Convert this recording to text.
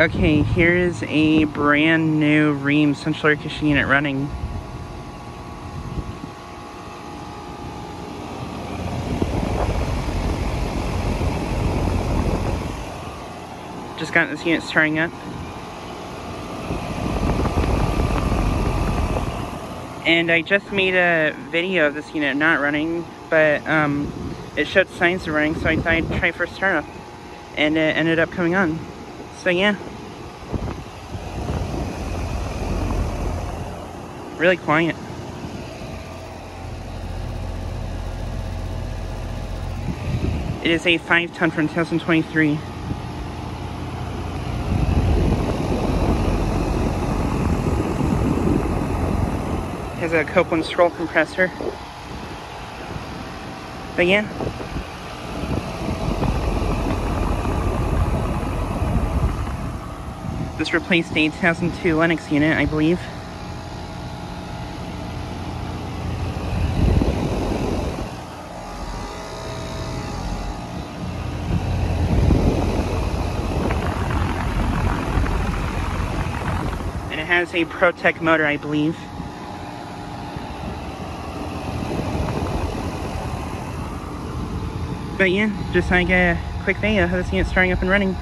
Okay, here is a brand new Rheem central air conditioning unit running. Just got this unit starting up. And I just made a video of this unit not running, but um, it showed signs of running, so I thought I'd try first startup. And it ended up coming on. So yeah. Really quiet. It is a 5 ton from 2023. has a Copeland scroll compressor. But yeah. This replaced a 2002 Lennox unit, I believe. Has a ProTech motor, I believe. But yeah, just like a quick video this unit starting up and running.